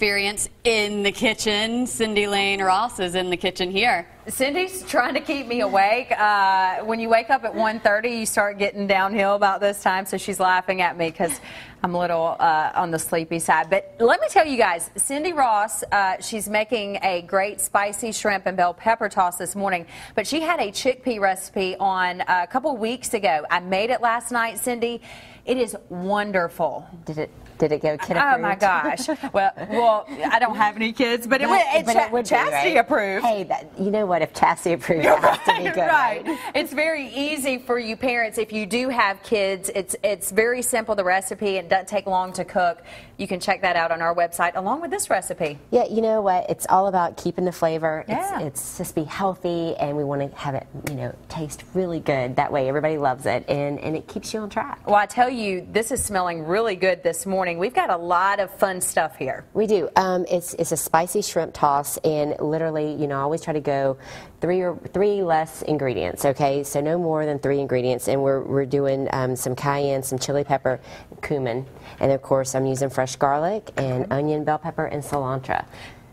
experience in the kitchen. Cindy Lane Ross is in the kitchen here. Cindy's trying to keep me awake. Uh, when you wake up at 1.30, you start getting downhill about this time, so she's laughing at me because I'm a little uh, on the sleepy side. But let me tell you guys, Cindy Ross, uh, she's making a great spicy shrimp and bell pepper toss this morning, but she had a chickpea recipe on a couple weeks ago. I made it last night, Cindy. It is wonderful. Did it did it go kid Oh my gosh. well, well, I don't have any kids, but it, But- would, it, but it would be, chastity right? approved. Hey, that, you know what? If chastity approved, it has to be good, right? It's very easy for you parents if you do have kids. It's it's very simple the recipe. It doesn't take long to cook. You can check that out on our website along with this recipe. Yeah, you know what? It's all about keeping the flavor. Yeah. It's, it's just be healthy, and we want to have it, you know, taste really good. That way, everybody loves it, and, and it keeps you on track. Well, I tell you, this is smelling really good this morning. We've got a lot of fun stuff here. We do. Um, it's it's a spicy shrimp toss, and literally, you know, I always try to go three or three less ingredients. Okay, so no more than three ingredients, and we're we're doing um, some cayenne, some chili pepper, cumin, and of course, I'm using fresh garlic and onion, bell pepper, and cilantro.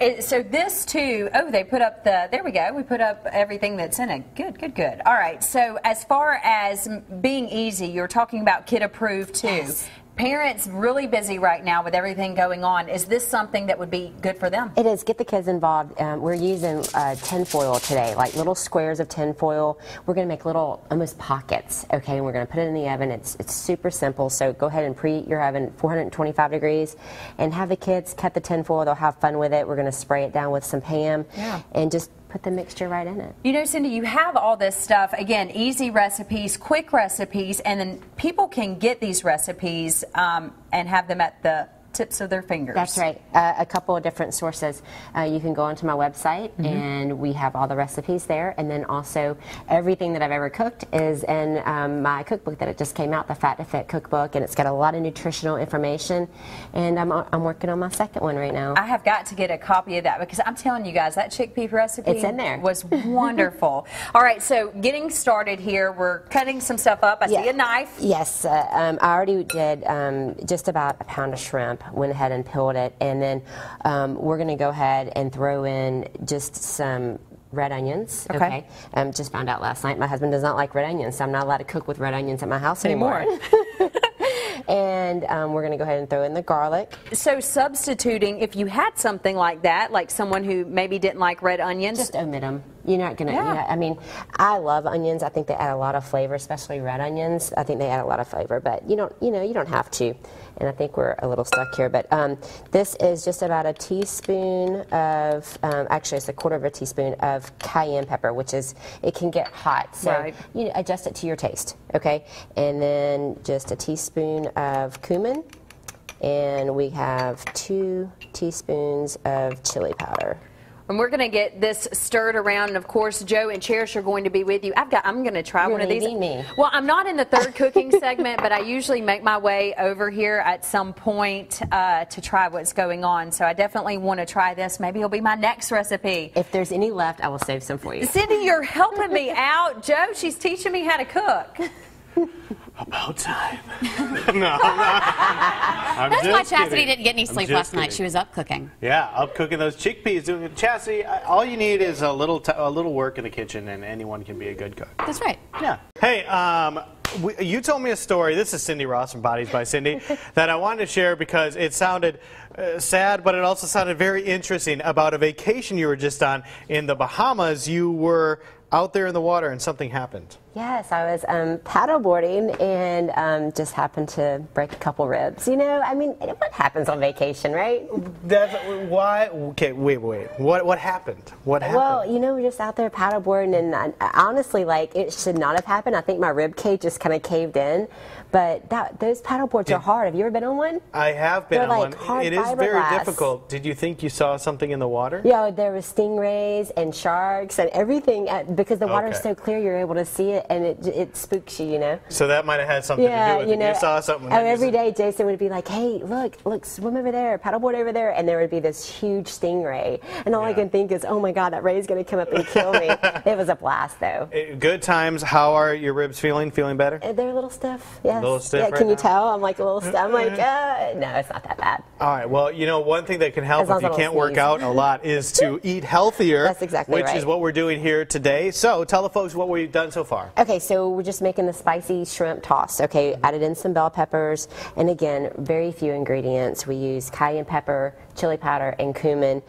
It, so this too, oh, they put up the, there we go, we put up everything that's in it. Good, good, good. All right, so as far as being easy, you're talking about kid approved too. Yes. Parents really busy right now with everything going on. Is this something that would be good for them? It is. Get the kids involved. Um, we're using uh, tin foil today, like little squares of tin foil. We're going to make little, almost pockets, okay? And we're going to put it in the oven. It's it's super simple. So go ahead and preheat your oven 425 degrees, and have the kids cut the tin foil. They'll have fun with it. We're going to spray it down with some Pam, Yeah. and just put the mixture right in it. You know, Cindy, you have all this stuff. Again, easy recipes, quick recipes, and then people can get these recipes um, and have them at the tips of their fingers. That's right. Uh, a couple of different sources. Uh, you can go onto my website, Mm-hmm. and we have all the recipes there. And then also, everything that I've ever cooked is in um, my cookbook that it just came out, the Fat to Fit cookbook, and it's got a lot of nutritional information. And I'm, I'm working on my second one right now. I have got to get a copy of that because I'm telling you guys that chickpea recipe It's in there. was wonderful. All right, so getting started here, we're cutting some stuff up. I see a knife. Yes, uh, um, I already did um, just about a pound of shrimp. Went ahead and peeled it, and then um, we're going to go ahead and throw in just some red onions. Okay. Um, just found out last night my husband does not like red onions, so I'm not allowed to cook with red onions at my house anymore. and um, we're going to go ahead and throw in the garlic. So substituting, if you had something like that, like someone who maybe didn't like red onions, Just omit them. You're not gonna. Yeah. You know, I mean, I love onions. I think they add a lot of flavor, especially red onions. I think they add a lot of flavor, but you don't. You know, you don't have to. And I think we're a little stuck here. But um, this is just about a teaspoon of. Um, actually, it's a quarter of a teaspoon of cayenne pepper, which is it can get hot. So Right. you know, adjust it to your taste. Okay, and then just a teaspoon of cumin. And we have two teaspoons of chili powder. And we're going to get this stirred around. And of course, Joe and Cherish are going to be with you. I've got. I'm going to try You're one of these. me. Well, I'm not in the third cooking segment, but I usually make my way over here at some point uh, to try what's going on. So I definitely want to try this. Maybe it'll be my next recipe. If there's any left, I will save some for you. Cindy, you're helping me out. Joe, she's teaching me how to cook. About time. no, I'm That's just why Chastity kidding. didn't get any sleep last night. She was up cooking. Yeah, up cooking those chickpeas. Chastity, all you need is a little t- a little work in the kitchen, and anyone can be a good cook. That's right. Yeah. Hey, um, we, you told me a story. This is Cindy Ross from Bodies by Cindy that I wanted to share because it sounded uh, sad, but it also sounded very interesting about a vacation you were just on in the Bahamas. You were out there in the water, and something happened. Yes, I was um, paddleboarding and um, just happened to break a couple ribs. You know, I mean, what happens on vacation, right? That's why. Okay, wait, wait. What what happened? What happened? Well, you know, we're just out there paddleboarding, and I, I- honestly, like, it should not have happened. I think my rib cage just kind of caved in. But that, those paddleboards are hard. Have you ever been on one? I have been They're on like one. hard It is very fiberglass. difficult. Did you think you saw something in the water? Yeah, there were stingrays and sharks and everything uh, because the water is so clear. You're able to see it. It and it, it spooks you, you know. So that might have had something to do with you it. know. you saw something. Oh, every day Jason would be like, "Hey, look, look, swim over there, paddleboard over there," and there would be this huge stingray, and all I Yeah. can think is, "Oh my God, that ray's going to come up and kill me." it was a blast, though. Good times. How are your ribs feeling? Feeling better? Uh, They're a little stiff. Yes. little stiff yeah, right can you tell? I'm like a little stiff. I'm like, uh, no, it's not that bad. All right. Well, you know, one thing that can help As if you I can't work out a lot is to eat healthier. That's exactly Which right. is what we're doing here today. So tell the folks what we've done so far. Okay, so we're just making the spicy shrimp toss. Okay, mm-hmm. added in some bell peppers, and again, very few ingredients. We use cayenne pepper, chili powder, and cumin.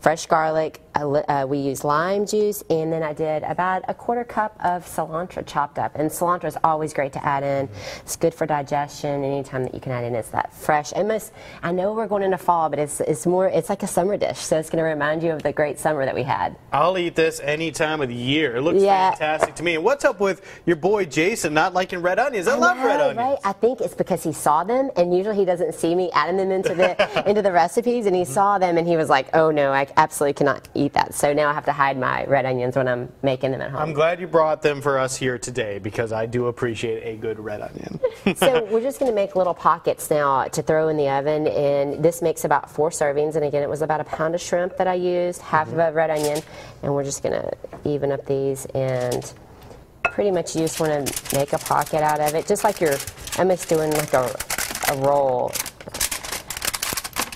Fresh garlic. Uh, we use lime juice, and then I did about a quarter cup of cilantro chopped up. And cilantro is always great to add in. It's good for digestion. Anytime that you can add in, it's that fresh. Almost. I know we're going into fall, but it's it's more. It's like a summer dish, so it's going to remind you of the great summer that we had. I'll eat this any time of the year. It looks Yeah. fantastic to me. And what's up with your boy Jason not liking red onions? I, love know, red onions. Right? I think it's because he saw them, and usually he doesn't see me adding them into the into the recipes, and he saw them, and he was like, "Oh no, I absolutely cannot eat that." So now I have to hide my red onions when I'm making them at home. I'm glad you brought them for us here today because I do appreciate a good red onion. so we're just going to make little pockets now to throw in the oven, and this makes about four servings. And again, it was about a pound of shrimp that I used, half of a red onion, and we're just going to even up these and pretty much you just want to make a pocket out of it, just like you're almost doing like a, a roll.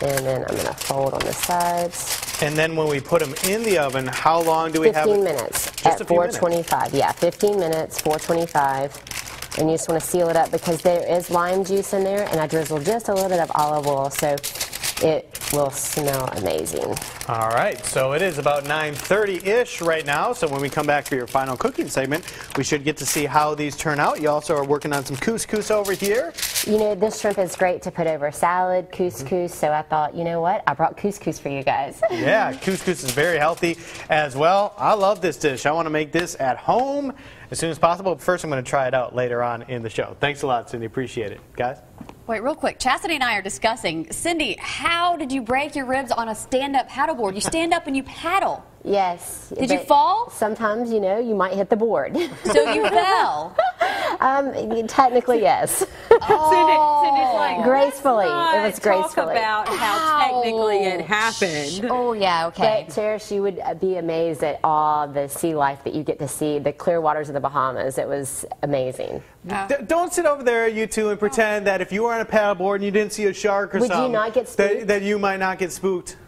And then I'm going to fold on the sides. And then when we put them in the oven, how long do we have? 15 minutes Just at a minutes. 425. Yeah, 15 minutes, 425. And you just want to seal it up because there is lime juice in there, and I drizzle just a little bit of olive oil so it will smell amazing. All right, so it is about 9:30-ish right now. So when we come back for your final cooking segment, we should get to see how these turn out. You also are working on some couscous over here. You know, this shrimp is great to put over salad, couscous, so I thought, you know what? I brought couscous for you guys. Yeah, couscous is very healthy as well. I love this dish. I want to make this at home as soon as possible. But first, I'm going to try it out later on in the show. Thanks a lot, Cindy. Appreciate it, guys. Wait, real quick. Chastity and I are discussing. Cindy, how did you break your ribs on a stand-up paddleboard? You stand up and you paddle. Yes. Did you fall? Sometimes, you know, you might hit the board. So you fell. um, technically, yes. Oh. Cindy, Cindy's like, Gracefully. It was gracefully." Talk about how technically it happened. Oh yeah, okay. But Cherish, you would uh, be amazed at all the sea life that you get to see, the clear waters of the Bahamas. It was amazing. D- don't sit over there, you two, and pretend that if you were on a paddleboard and you didn't see a shark or Would you something, not get that, spooked? that you might not get spooked.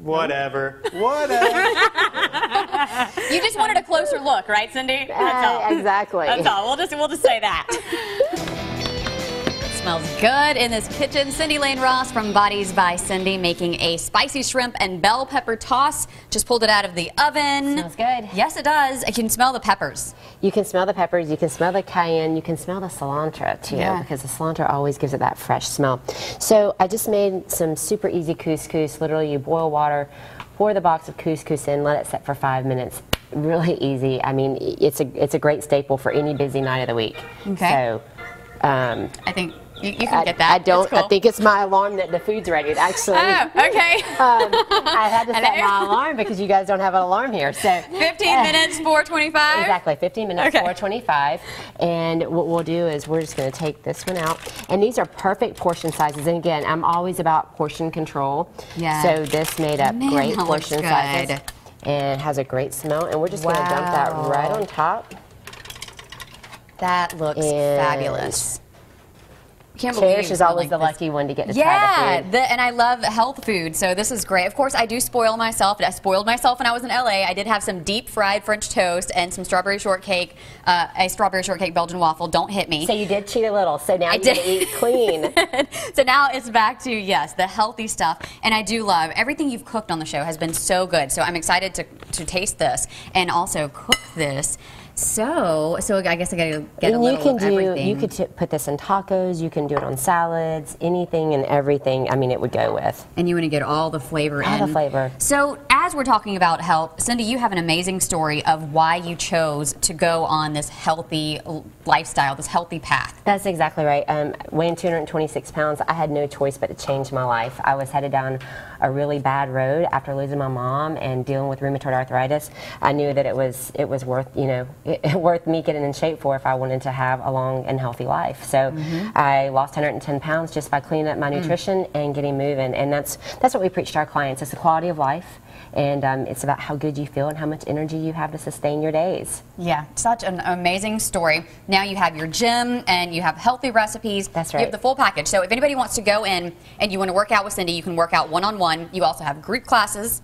Whatever. Whatever. You just wanted a closer look, right, Cindy? That's Uh, all. exactly. That's all. We'll just we'll just say that. Smells good in this kitchen. Cindy Lane Ross from Bodies by Cindy making a spicy shrimp and bell pepper toss. Just pulled it out of the oven. Smells good. Yes, it does. I can smell the peppers. You can smell the peppers, you can smell the cayenne, you can smell the cilantro too, Yeah. because the cilantro always gives it that fresh smell. So I just made some super easy couscous. Literally, you boil water, pour the box of couscous in, let it set for five minutes. Really easy. I mean, it's a it's a great staple for any busy night of the week. Okay. So. Um, I think you, you can I, get that. I don't. Cool. I think it's my alarm that the food's ready. Actually, Oh, okay. um, I had to set my alarm because you guys don't have an alarm here. So 15 minutes, 425. Exactly, 15 minutes, Okay. 425. And what we'll do is we're just going to take this one out. And these are perfect portion sizes. And again, I'm always about portion control. Yeah. So this made up Man, great portion sizes. And has a great smell. And we're just going to dump that right on top. That looks And- fabulous. Can't Cherish is always like the lucky one to get to Yeah, try the food. the, and I love health food, so this is great. Of course, I do spoil myself. I spoiled myself when I was in LA. I did have some deep fried French toast and some strawberry shortcake, uh, a strawberry shortcake Belgian waffle. Don't hit me. So you did cheat a little. So now I you did. eat clean. so now it's back to yes, the healthy stuff, and I do love everything you've cooked on the show has been so good. So I'm excited to to taste this and also cook this. So so I guess I got to get a and you little can of do everything. you could t- put this in tacos you can do it on salads anything and everything i mean it would go with and you want to get all the flavor All in. the flavor. So, as we're talking about health, Cindy, you have an amazing story of why you chose to go on this healthy lifestyle, this healthy path. That's exactly right. Um, weighing 226 pounds, I had no choice but to change my life. I was headed down a really bad road after losing my mom and dealing with rheumatoid arthritis. I knew that it was it was worth you know it, worth me getting in shape for if I wanted to have a long and healthy life. So I lost 110 pounds just by cleaning up my nutrition and getting moving. And that's that's what we preach to our clients. It's the quality of life. And um, it's about how good you feel and how much energy you have to sustain your days. Yeah, such an amazing story. Now you have your gym and you have healthy recipes. That's right. You have the full package. So if anybody wants to go in and you want to work out with Cindy, you can work out one on one. You also have group classes.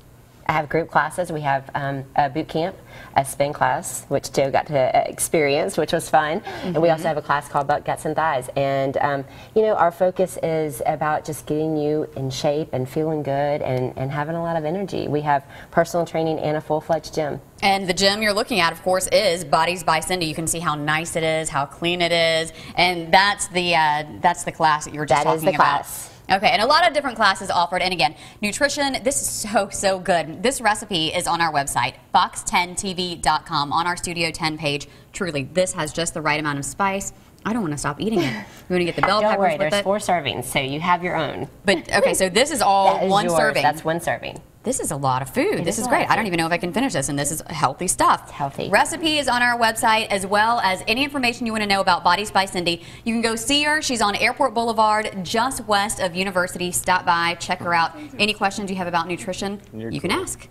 I have group classes. We have um, a boot camp, a spin class, which Joe got to uh, experience, which was fun. And we also have a class called Butt, Guts, and Thighs. And, um, you know, our focus is about just getting you in shape and feeling good and, and having a lot of energy. We have personal training and a full fledged gym. And the gym you're looking at, of course, is Bodies by Cindy. You can see how nice it is, how clean it is, and that's the uh, that's the class that you were just That is talking the about. class. Okay, and a lot of different classes offered. And again, nutrition. This is so so good. This recipe is on our website, fox10tv.com, on our Studio 10 page. Truly, this has just the right amount of spice. I don't want to stop eating it. You want to get the bell Don't peppers worry, with there's it. four servings, so you have your own. But okay, so this is all is one yours. serving. That's one serving. This is a lot of food. this is is great. I don't even know if I can finish this, and this is healthy stuff. healthy. Recipe is on our website, as well as any information you want to know about Bodies by Cindy. You can go see her. She's on Airport Boulevard, just west of University. Stop by, check her out. Any questions you have about nutrition, You're you can ask.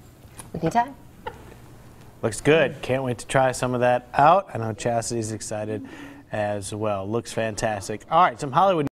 Anytime. Looks good. Can't wait to try some of that out. I know Chastity's excited as well. Looks fantastic. All right, some Hollywood.